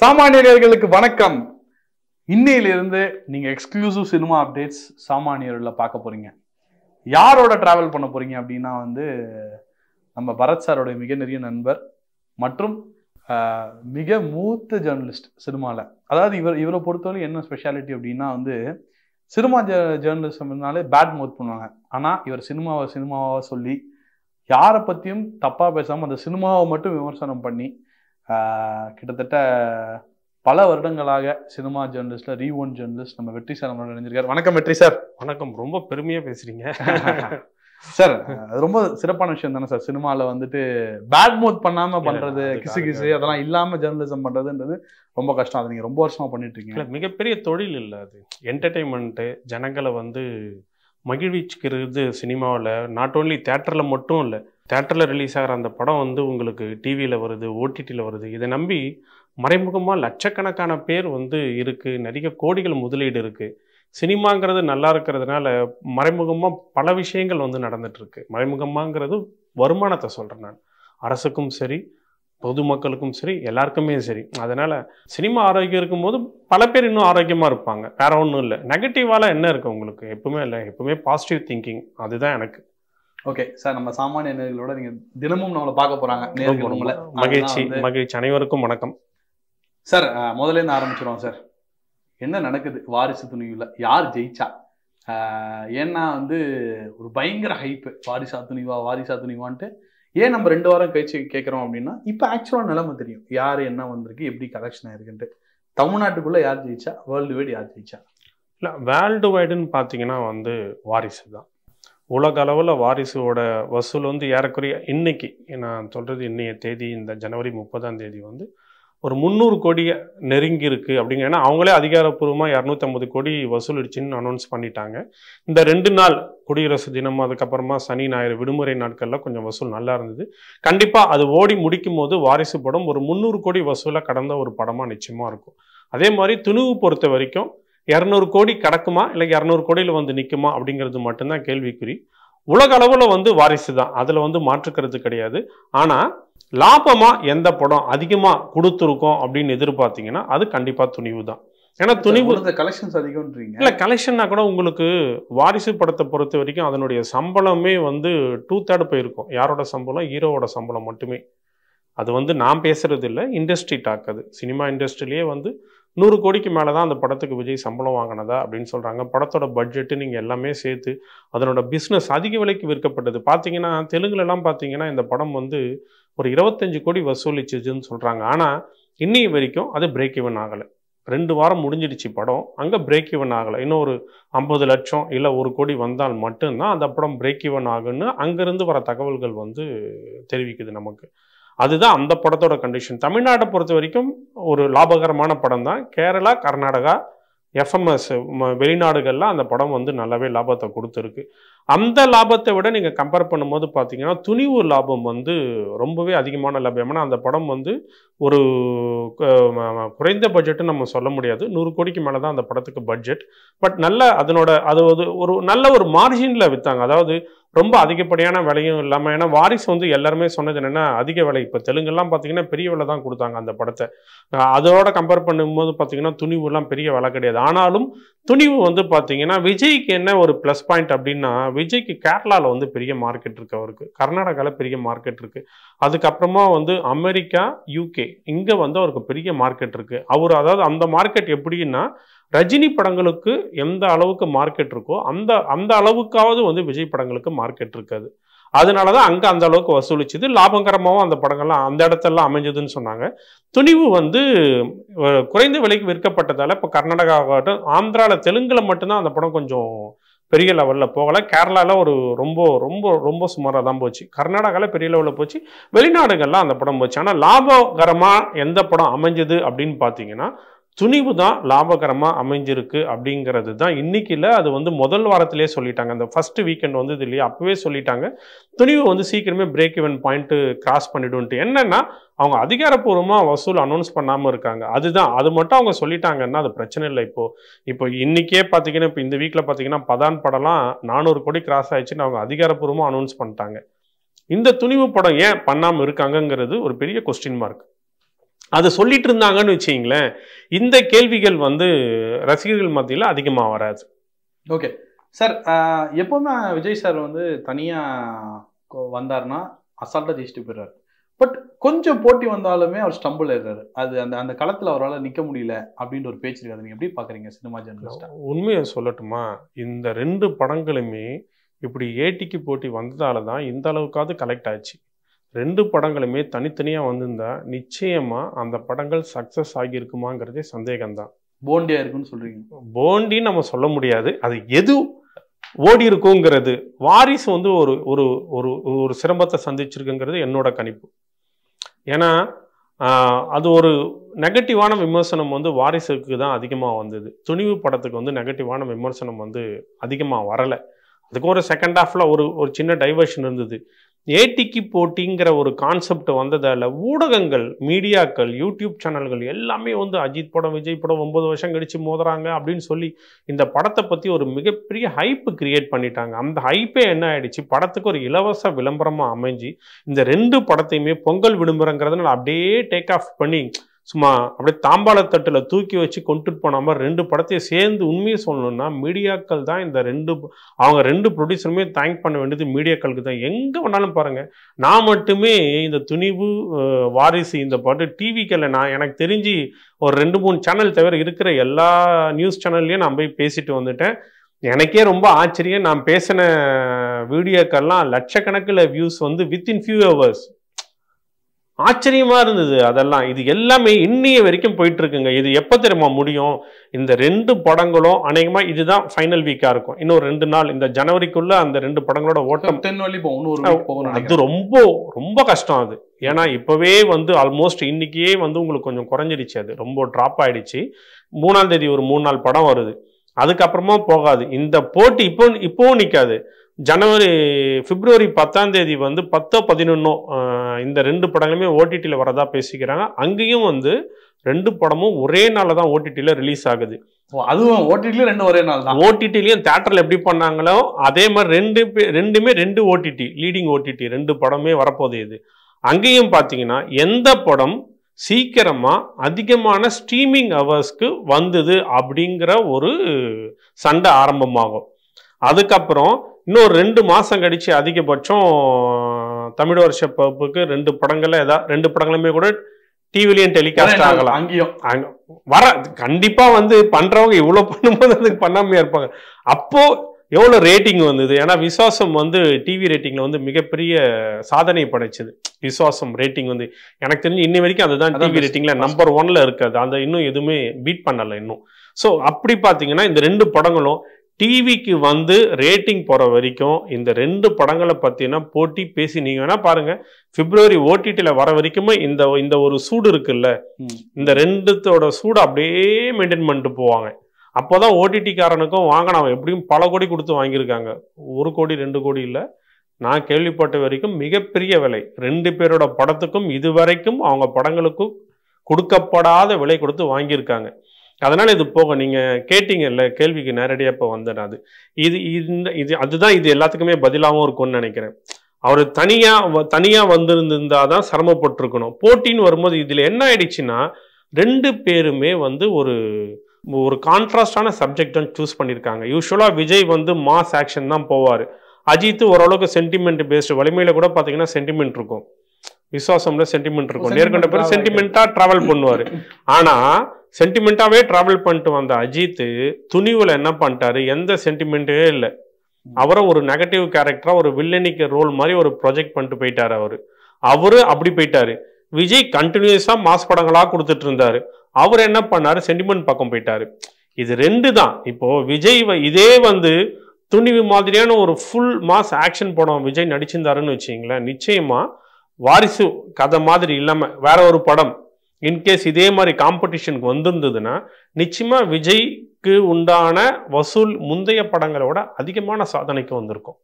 சாமானியர்களுக்கு வணக்கம். இன்னையிலிருந்து நீங்க எக்ஸ்க்ளூசிவ் சினிமா அப்டேட்ஸ் சாமானியர்ல பார்க்க போறீங்க. யாரோட டிராவல் பண்ண போறீங்க அப்படின்னா வந்து நம்ம பரத் சாரோட மிக நிறைய நண்பர் மற்றும் மிக மூத்த ஜேர்னலிஸ்ட் சினிமாவில் அதாவது இவர் இவரை பொறுத்தவரை என்ன ஸ்பெஷாலிட்டி அப்படின்னா வந்து சினிமா ஜேர்னலிசம்னாலே பேட் மவுத் பண்ணுவாங்க. ஆனால் இவர் சினிமாவை சினிமாவாக சொல்லி யாரை பற்றியும் தப்பாக பேசாமல் அந்த சினிமாவை மட்டும் விமர்சனம் பண்ணி கிட்டத்தட்ட பல வருடங்களாக சினிமா ஜேர்னலிஸ்ட்ல ரீ ஒன் ஜேர்னலிஸ்ட் நம்ம வெற்றி சார் நம்மளோட இணைஞ்சிருக்காரு. வணக்கம் வெற்றி சார். வணக்கம். ரொம்ப பெருமையா பேசுறீங்க. சார் அது ரொம்ப சிறப்பான விஷயம் தானே சார். சினிமால வந்துட்டு பேட் மவுத் பண்ணாம பண்றது கிசு கிசு அதெல்லாம் இல்லாம ஜேர்னலிசம் பண்றதுன்றது ரொம்ப கஷ்டம். அது நீங்க ரொம்ப வருஷமா பண்ணிட்டு இருக்கீங்க. மிகப்பெரிய தொழில் இல்ல அது. என்டர்டைன்மெண்ட்டு ஜனங்களை வந்து மகிழ்விச்சுக்கிறது சினிமாவில். நாட் ஓன்லி தேட்டரில் மட்டும் இல்லை தேட்டரில் ரிலீஸ் ஆகிற அந்த படம் வந்து உங்களுக்கு டிவியில் வருது ஓடிடியில் வருது. இதை நம்பி மறைமுகமாக லட்சக்கணக்கான பேர் வந்து இருக்குது நிறைய கோடிகள் முதலீடு இருக்குது சினிமாங்கிறது நல்லா இருக்கிறதுனால மறைமுகமாக பல விஷயங்கள் வந்து நடந்துட்டு மறைமுகமாங்கிறது வருமானத்தை சொல்கிறேன் நான். அரசுக்கும் சரி பொதுமக்களுக்கும் சரி எல்லாருக்குமே சரி. அதனால சினிமா ஆரோக்கியம் இருக்கும்போது பல பேர் இன்னும் ஆரோக்கியமாக இருப்பாங்க. வேற ஒன்றும் இல்லை. நெகட்டிவால என்ன இருக்கு உங்களுக்கு? எப்பவுமே இல்லை. எப்பவுமே பாசிட்டிவ் திங்கிங் அதுதான் எனக்கு. ஓகே சார் நம்ம சாமானிய நேர்களோட நீங்க தினமும் நம்மளை பார்க்க உங்களை மகிழ்ச்சி மகிழ்ச்சி. அனைவருக்கும் வணக்கம். சார் இருந்து ஆரம்பிச்சிருவோம் சார் என்ன நடக்குது? வாரிசு துணிவுல. யார் ஜெயிச்சா? ஏன்னா வந்து ஒரு பயங்கர ஹைப்பு வாரிசா துணிவா வாரிசா துணிவான்ட்டு ஏன் நம்ம ரெண்டு வாரம் கழிச்சு கேட்குறோம் அப்படின்னா இப்போ ஆக்சுவலாக நிலைமை தெரியும். யார் என்ன வந்திருக்கு எப்படி கலெக்ஷன் ஆயிருக்குன்ட்டு. தமிழ்நாட்டுக்குள்ளே யார் ஜெயிச்சா? வேர்ல்டு வைடு யார் ஜெயிச்சா? இல்லை வேர்ல்டு வைடுன்னு பார்த்தீங்கன்னா வந்து வாரிசு தான். உலக அளவில் வாரிசுவோட வசூல் வந்து ஏறக்குறைய இன்னைக்கு நான் சொல்கிறது இன்னைய தேதி இந்த ஜனவரி முப்பதாம் தேதி வந்து ஒரு முந்நூறு கோடியை நெருங்கி இருக்குது அப்படிங்க ஏன்னா அவங்களே அதிகாரப்பூர்வமாக இரநூத்தம்பது கோடி வசூலிடுச்சுன்னு அனௌன்ஸ் பண்ணிட்டாங்க. இந்த ரெண்டு நாள் குடியரசு தினம் அதுக்கப்புறமா சனி ஞாயிறு விடுமுறை நாட்களில் கொஞ்சம் வசூல் நல்லா இருந்தது. கண்டிப்பாக அது ஓடி முடிக்கும் போது வாரிசு படம் ஒரு முந்நூறு கோடி வசூலை கடந்த ஒரு படமாக நிச்சயமாக இருக்கும். அதே மாதிரி துணிவு பொறுத்த வரைக்கும் இரநூறு கோடி கடக்குமா இல்லை இரநூறு கோடியில் வந்து நிற்குமா அப்படிங்கிறது மட்டும்தான் கேள்விக்குறி. உலக அளவில் வந்து வாரிசு தான். அதில் வந்து மாற்றுக்கிறது கிடையாது. ஆனால் லாபமாக எந்த படம் அதிகமாக கொடுத்துருக்கோம் அப்படின்னு எதிர்பார்த்தீங்கன்னா அது கண்டிப்பாக துணிவு தான் ஏன்னா துணிவு கலெக்ஷன்ஸ் அதிகம்ன்றீங்க. இல்லை கலெக்ஷன்னா கூட உங்களுக்கு வாரிசு படத்தை பொறுத்த வரைக்கும் அதனுடைய சம்பளமே வந்து டூ தேர்ட் போயிருக்கும். யாரோட சம்பளம்? ஹீரோவோட சம்பளம் மட்டுமே. அது வந்து நான் பேசுறது இல்லை இண்டஸ்ட்ரி டாக் அது. சினிமா இண்டஸ்ட்ரியிலேயே வந்து நூறு கோடிக்கு மேலே தான் அந்த படத்துக்கு விஜய் சம்பளம் வாங்கினதா அப்படின்னு சொல்கிறாங்க படத்தோட பட்ஜெட்டு நீங்கள் எல்லாமே சேர்த்து அதனோட பிஸ்னஸ் அதிக விலைக்கு விற்கப்பட்டது. பார்த்தீங்கன்னா தெலுங்குலலாம் பார்த்தீங்கன்னா இந்த படம் வந்து ஒரு இருபத்தஞ்சு கோடி வசூலிச்சிச்சுன்னு சொல்கிறாங்க ஆனால் இன்னி வரைக்கும் அது பிரேக் ஈவன் ஆகலை. ரெண்டு வாரம் முடிஞ்சிடுச்சு படம். அங்கே பிரேக் ஈவன் ஆகலை. இன்னும் ஒரு ஐம்பது லட்சம் இல்லை ஒரு கோடி வந்தால் மட்டும்தான் அந்த படம் பிரேக் ஈவன் ஆகுன்னு அங்கேருந்து வர தகவல்கள் வந்து தெரிவிக்குது நமக்கு. அதுதான் அந்த படத்தோட கண்டிஷன் தமிழ்நாட்டை பொறுத்த வரைக்கும் ஒரு லாபகரமான படம் தான். கேரளா கர்நாடகா எஃப்எம்எஸ் வெளிநாடுகளில் அந்த படம் வந்து நல்லாவே லாபத்தை கொடுத்துருக்கு. அந்த லாபத்தை விட நீங்கள் கம்பேர் பண்ணும்போது பார்த்தீங்கன்னா துணிவு லாபம் வந்து ரொம்பவே அதிகமான லாபம். ஏன்னா அந்த படம் வந்து ஒரு குறைந்த பட்ஜெட்டு நம்ம சொல்ல முடியாது. நூறு கோடிக்கு மேலே தான் அந்த படத்துக்கு பட்ஜெட் பட் நல்ல அதனோட அது ஒரு நல்ல ஒரு மார்ஜினில் விற்றாங்க அதாவது ரொம்ப அதிகப்படியான விலையும் இல்லாமல் ஏன்னா வாரிசு வந்து எல்லாருமே சொன்னது என்னென்னா அதிக விலை. இப்போ தெலுங்கெல்லாம் பார்த்தீங்கன்னா பெரிய விலை தான் கொடுத்தாங்க அந்த படத்தை. அதோட கம்பேர் பண்ணும்போது பார்த்தீங்கன்னா துணிவுலாம் பெரிய விலை கிடையாது. ஆனாலும் துணிவு வந்து பார்த்தீங்கன்னா விஜய்க்கு என்ன ஒரு ப்ளஸ் பாயிண்ட் அப்படின்னா விஜய்க்கு கேரளாவில் வந்து பெரிய மார்க்கெட் இருக்கு அவருக்கு. கர்நாடகாவில் பெரிய மார்க்கெட் இருக்குது அதுக்கப்புறமா வந்து அமெரிக்கா யூகே இங்கே வந்து அவருக்கு பெரிய மார்க்கெட் இருக்குது அவர் அதாவது அந்த மார்க்கெட் எப்படின்னா ரஜினி படங்களுக்கு எந்த அளவுக்கு மார்க்கெட் இருக்கோ அந்த அந்த அளவுக்காவது வந்து விஜய் படங்களுக்கு மார்க்கெட் இருக்காது. அதனால தான் அங்கே அந்த அளவுக்கு வசூலிச்சுது. லாபகரமாகவும் அந்த படங்கள்லாம் அந்த இடத்தெல்லாம் அமைஞ்சதுன்னு சொன்னாங்க. துணிவு வந்து குறைந்த விலைக்கு விற்கப்பட்டதால் இப்போ கர்நாடகாவட்டும் ஆந்திராவில் தெலுங்கில் மட்டும்தான் அந்த படம் கொஞ்சம் பெரிய லெவலில் போகலை. கேரளாவில் ஒரு ரொம்ப ரொம்ப ரொம்ப சுமாராக தான் போச்சு. கர்நாடகாவில் பெரிய லெவலில் போச்சு. வெளிநாடுகள்லாம் அந்த படம் போச்சு. ஆனால் லாபகரமாக எந்த படம் அமைஞ்சது அப்படின்னு பார்த்தீங்கன்னா துணிவு தான் லாபகரமாக அமைஞ்சிருக்கு அப்படிங்கிறது தான். இன்றைக்கில் இல்லை அது வந்து முதல் வாரத்திலே சொல்லிட்டாங்க. அந்த ஃபர்ஸ்ட் வீக்கெண்ட் வந்து இது இல்லையா? அப்போவே சொல்லிட்டாங்க. துணிவு வந்து சீக்கிரமே பிரேக் இவன் பாயிண்ட்டு கிராஸ் பண்ணிடுன்ட்டு என்னென்னா அவங்க அதிகாரப்பூர்வமாக வசூல் அனௌன்ஸ் பண்ணாமல் இருக்காங்க. அதுதான். அது மட்டும் அவங்க சொல்லிட்டாங்கன்னா அது பிரச்சனை இல்லை இப்போது இப்போ இன்றைக்கே பார்த்தீங்கன்னா இப்போ இந்த வீக்கில் பார்த்தீங்கன்னா பதான் படம்லாம் நானூறு கோடி கிராஸ் ஆயிடுச்சுன்னு அவங்க அதிகாரப்பூர்வமாக அனௌன்ஸ் பண்ணிட்டாங்க. இந்த துணிவு படம் ஏன் பண்ணாமல் இருக்காங்கங்கிறது ஒரு பெரிய கொஸ்டின் மார்க் அது சொல்லிட்டு இருந்தாங்கன்னு வச்சிங்களேன் இந்த கேள்விகள் வந்து ரசிகர்கள் மத்தியில் அதிகமாக வராது. ஓகே. சார் எப்பவுமே விஜய் சார் வந்து தனியாக வந்தாருன்னா அசால்ட்டாக ஜெயிச்சுட்டு போயிடுறாரு. பட் கொஞ்சம் போட்டி வந்தாலுமே அவர் ஸ்டம்பிள் ஆயிடுறாரு. அது அந்த அந்த களத்தில் அவரால் நிற்க முடியல அப்படின்ற ஒரு பேச்சு இருக்காது. நீங்கள் எப்படி பார்க்குறீங்க சினிமா ஜேர்னலிஸ்டா உண்மையை சொல்லட்டுமா? இந்த ரெண்டு படங்களுமே இப்படி ஏடிக்கு போட்டி வந்ததால தான் இந்த அளவுக்காவது கலெக்ட் ஆச்சு. ரெண்டு படங்களுமே தனித்தனியாக வந்திருந்தா நிச்சயமாக அந்த படங்கள் சக்ஸஸ் ஆகியிருக்குமாங்கிறதே சந்தேகம்தான். போண்டியா இருக்குன்னு சொல்றீங்க. போண்டின்னு நம்ம சொல்ல முடியாது. அது எது ஓடி இருக்குங்கிறது வாரிசு வந்து ஒரு ஒரு ஒரு ஒரு சிரமத்தை சந்திச்சிருக்குங்கிறது என்னோட கணிப்பு. ஏன்னா அது ஒரு நெகட்டிவான விமர்சனம் வந்து வாரிசுக்கு தான் அதிகமாக வந்தது. துணிவு படத்துக்கு வந்து நெகட்டிவான விமர்சனம் வந்து அதிகமாக வரலை. அதுக்கு ஒரு செகண்ட் ஹாஃப்ல ஒரு ஒரு சின்ன டைவர்ஷன் இருந்தது. ஏடிக்கு போட்டிங்கிற ஒரு கான்செப்ட் வந்ததால் ஊடகங்கள் மீடியாக்கள் யூடியூப் சேனல்கள் எல்லாமே வந்து அஜித் படம் விஜய் படம் ஒம்பது வருஷம் கழிச்சு மோதுறாங்க அப்படின்னு சொல்லி இந்த படத்தை பற்றி ஒரு மிகப்பெரிய ஹைப்பு கிரியேட் பண்ணிட்டாங்க. அந்த ஹைப்பே என்ன ஆயிடுச்சு? படத்துக்கு ஒரு இலவச விளம்பரமாக அமைஞ்சு இந்த ரெண்டு படத்தையுமே பொங்கல் விளம்பரங்கிறதுனால அப்படியே டேக் ஆஃப் பண்ணி சும்மா அப்படியே தாம்பாளத்தட்டில் தூக்கி வச்சு கொண்டுட்டு போனாம ரெண்டு படத்தையும் சேர்ந்து உண்மையை சொல்லணும்னா மீடியாக்கள் தான் இந்த ரெண்டு அவங்க ரெண்டு ப்ரொடியூசருமே தேங்க் பண்ண வேண்டியது மீடியாக்களுக்கு தான். எங்கே வேணாலும் பாருங்கள் நான் மட்டுமே இந்த துணிவு வாரிசு இந்த பாட்டு டிவிக்கல்ல நான் எனக்கு தெரிஞ்சு ஒரு ரெண்டு மூணு சேனல் தவிர இருக்கிற எல்லா நியூஸ் சேனல்லையும் நான் போய் பேசிட்டு வந்துட்டேன். எனக்கே ரொம்ப ஆச்சரியம். நான் பேசின வீடியோக்கள்லாம் லட்சக்கணக்கில் வியூஸ் வந்து வித்தின் ஃபியூ ஹவர்ஸ் ஆச்சரியமா இருந்தது அதெல்லாம். இது எல்லாமே இன்னைய வரைக்கும் போயிட்டு இருக்குங்க இது எப்போ தெரியுமா முடியும்? இந்த ரெண்டு படங்களும் அநேகமா இதுதான் ஃபைனல் வீக்கா இருக்கும். இன்னும் ரெண்டு நாள். இந்த ஜனவரிக்குள்ள அந்த ரெண்டு படங்களோட ஓட்டம். டென் வழி போகும். இன்னும் ஒரு week போகும் அது. ரொம்ப ரொம்ப கஷ்டம் அது. ஏன்னா இப்பவே வந்து ஆல்மோஸ்ட் இன்னைக்கே வந்து உங்களுக்கு கொஞ்சம் குறைஞ்சிடுச்சு அது. ரொம்ப ட்ராப் ஆயிடுச்சு. மூணாம் தேதி ஒரு மூணு நாள் படம் வருது. அதுக்கப்புறமா போகாது. இந்த போட்டி இப்போ இப்போவும் நிற்காது ஜனவரி பிப்ரவரி பத்தாம் தேதி வந்து பத்தோ பதினொன்னோ இந்த ரெண்டு படங்களுமே ஓடிடியில் வரதா பேசிக்கிறாங்க. அங்கேயும் வந்து ரெண்டு படமும் ஒரே நாளில் தான் ஓடிடியில் ரிலீஸ் ஆகுது. அதுவும் ஓடிடில ரெண்டு ஒரே நாள் தான்? ஓடிடிலையும் தேட்டரில் எப்படி பண்ணாங்களோ அதே மாதிரி ரெண்டு ரெண்டுமே ரெண்டு ஓடிடி லீடிங் ஓடிடி ரெண்டு படமே வரப்போகுது இது. அங்கேயும் பார்த்தீங்கன்னா எந்த படம் சீக்கிரமா அதிகமான ஸ்ட்ரீமிங் ஹவர்ஸ்க்கு வந்தது அப்படிங்கிற ஒரு சண்டை ஆரம்பமாகும். அதுக்கப்புறம் இன்னொரு ரெண்டு மாசம் கழிச்சு அதிகபட்சம் தமிழ் வருஷ பகுப்புக்கு ரெண்டு படங்கள்ல ஏதாவது ரெண்டு படங்களுமே கூட டிவிலையும் டெலிகாஸ்ட் ஆகலாம். அங்கேயும். அங்க வர கண்டிப்பா வந்து பண்றவங்க இவ்வளவு பண்ணும்போது அதுக்கு பண்ணாமையா இருப்பாங்க. அப்போ எவ்வளவு ரேட்டிங் வந்தது? ஏன்னா விசுவாசம் வந்து டிவி ரேட்டிங்ல வந்து மிகப்பெரிய சாதனை படைச்சது. விசுவாசம் ரேட்டிங் வந்து. எனக்கு தெரிஞ்சு இன்னி வரைக்கும் அதுதான் டிவி. ரேட்டிங்ல நம்பர் ஒன்ல இருக்காது. அந்த இன்னும் எதுவுமே பீட் பண்ணல இன்னும். ஸோ அப்படி பார்த்தீங்கன்னா இந்த ரெண்டு படங்களும் டிவிக்கு வந்து ரேட்டிங் போற வரைக்கும் இந்த ரெண்டு படங்களை பத்தின போட்டி பேசி நீங்க வேணா பாருங்க. பிப்ரவரி ஓடிடியில் வர வரைக்குமே இந்த இந்த ஒரு சூடு இருக்குல்ல. இந்த ரெண்டுத்தோட சூடு அப்படியே மெயின்டைன் பண்ணிட்டு போவாங்க. அப்போதான் ஓடிடிக்காரனுக்கும் வாங்கினவன் எப்படியும் பல கோடி கொடுத்து வாங்கியிருக்காங்க. ஒரு கோடி ரெண்டு கோடி இல்லை. நான் கேள்விப்பட்ட வரைக்கும் மிகப்பெரிய விலை. ரெண்டு பேரோட படத்துக்கும் இதுவரைக்கும் அவங்க படங்களுக்கும் கொடுக்கப்படாத விலை கொடுத்து வாங்கியிருக்காங்க. அதனால இது போக நீங்க கேட்டீங்கல்ல கேள்விக்கு நேரடியாக இப்போ வந்தேன் அது. இது இந்த இது அதுதான் இது எல்லாத்துக்குமே பதிலாகவும் இருக்கும்னு நினைக்கிறேன். அவர் தனியா வ- தனியா வந்திருந்திருந்தா தான் சிரமப்பட்டிருக்கணும். போட்டின்னு வரும்போது இதுல என்ன ஆயிடுச்சுன்னா ரெண்டு பேருமே வந்து ஒரு ஒரு கான்ட்ராஸ்டான சப்ஜெக்ட் தான் சூஸ் பண்ணியிருக்காங்க யூஸ்வலாக விஜய் வந்து மாஸ் ஆக்ஷன் தான் போவார். அஜித் ஓரளவுக்கு சென்டிமெண்ட் பேஸ்டு வலிமையில கூட பார்த்தீங்கன்னா சென்டிமெண்ட் இருக்கும். விசுவாசம்ல சென்டிமெண்ட் இருக்கும். நேர்கொண்ட பேர் சென்டிமெண்ட்டாக ட்ராவல் பண்ணுவார். ஆனா சென்டிமெண்ட்டாகவே ட்ராவல் பண்ணிட்டு வந்த அஜித் துணிவில் என்ன பண்ணிட்டாரு? எந்த சென்டிமெண்ட்டே இல்லை. அவரை ஒரு நெகட்டிவ் கேரக்டராக ஒரு வில்லனிக்கு ரோல் மாதிரி ஒரு ப்ரொஜெக்ட் பண்ணிட்டு போயிட்டார் அவர். அவரு அப்படி போயிட்டாரு. விஜய் கண்டினியூஸாக மாஸ் படங்களாக கொடுத்துட்டு இருந்தாரு. அவர் என்ன பண்ணாரு? சென்டிமெண்ட் பக்கம் போயிட்டாரு. இது ரெண்டு தான். இப்போ விஜய் வ- இதே வந்து துணிவு மாதிரியான ஒரு ஃபுல் மாஸ் ஆக்ஷன் படம் விஜய் நடிச்சிருந்தாருன்னு வச்சிங்களேன் நிச்சயமா வாரிசு கதை மாதிரி இல்லாமல் வேற ஒரு படம். இன்கேஸ் இதே மாதிரி காம்படிஷனுக்கு வந்திருந்ததுன்னா நிச்சயமா விஜய்க்கு உண்டான வசூல் முந்தைய படங்களை விட அதிகமான சாதனைக்கு வந்திருக்கும்.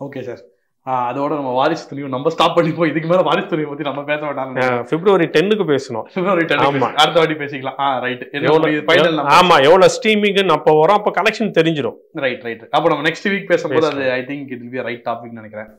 ஓகே சார் அதோட நம்ம வாரிசு துணிவு நம்ம ஸ்டாப் பண்ணிப்போம். இதுக்கு மேல வாரிசு துணிவை பத்தி நம்ம பேச வேண்டாம் பிப்ரவரி டென்னுக்கு பேசணும். ஆமா. அடுத்த வாட்டி பேசிக்கலாம். ஆ ரைட் ஆமா எவ்வளவு ஸ்ட்ரீமிங்னு அப்போ வரும். அப்போ கலெக்ஷன் தெரிஞ்சிடும் ரைட் ரைட் அப்போ நம்ம நெக்ஸ்ட் வீக் பேசும்போது அது. I think it will be right topic நினைக்கிறேன்.